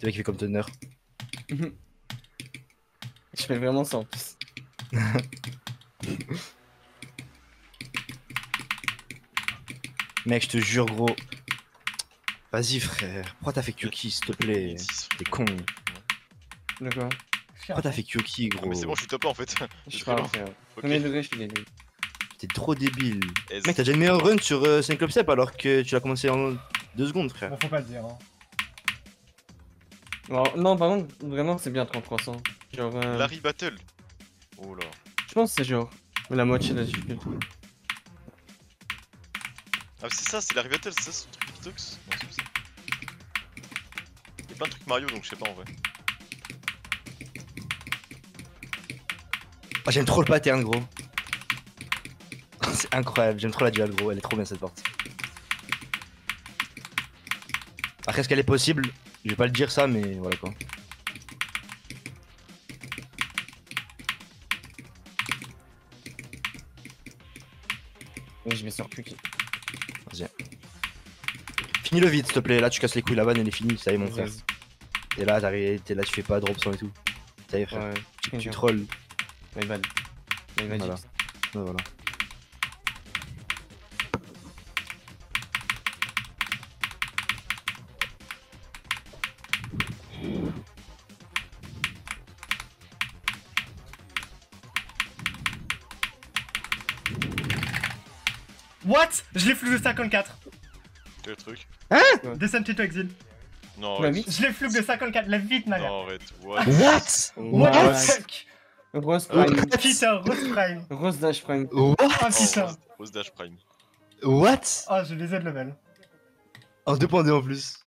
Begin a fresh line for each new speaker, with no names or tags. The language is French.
C'est vrai qu'il fait comme Tonner.
Je fais vraiment ça en plus.
Mec, je te jure, gros. Vas-y, frère. Pourquoi t'as fait Kyoki, s'il te plaît? T'es con.
De quoi?
Pourquoi t'as fait Kyoki,
Ah,
gros
mais c'est bon, je suis top 1 en fait.
Je
suis
pas, frère. Premier degré, je suis débile.
T'es trop débile. Mec, t'as déjà une meilleure run sur euh, 5 Club Step alors que tu l'as commencé en 2 secondes, frère.
Bon, faut pas le dire. Hein.
Alors, non, par contre, vraiment, c'est bien 3300. Genre, euh,
Larry Battle. Oh là.
je pense que c'est genre la moitié de la difficulté.
Ah, c'est ça, c'est Larry Battle, c'est ça son truc TikToks Non, c'est pas ça. Y'a plein de trucs Mario donc je sais pas en vrai.
Ah, j'aime trop le pattern, gros. C'est incroyable, j'aime trop la dual, gros. Elle est trop bien cette porte. Après, est-ce qu'elle est possible? Je vais pas le dire ça, mais voilà quoi.
Et je vais sur Puki.
Finis-le vite, s'il te plaît. Là, tu casses les couilles, la vanne, elle est finie. Ça y est, mon frère.
Vas-y.
Et là, t'arrives, t'es là, tu fais pas drop sans et tout. Ça y est, frère.
Ouais,
Tu, trolls.
My bad. My.
Voilà. Voilà.
What? Je l'ai flou de 54.
Quel truc
Descend to exil.
Non,
Tu m'as
arrête.
mis
Je l'ai flou de 54. Lève vite, Naga.
Non, arrête.
What
What
What
the fuck
Rose
Oh,
Prime.
Putain, Rose Prime.
Rose Dash Prime.
Oh
What
putain.
Rose- Rose Dash Prime.
What
Oh, je les ai de level.
En 2.2 en plus.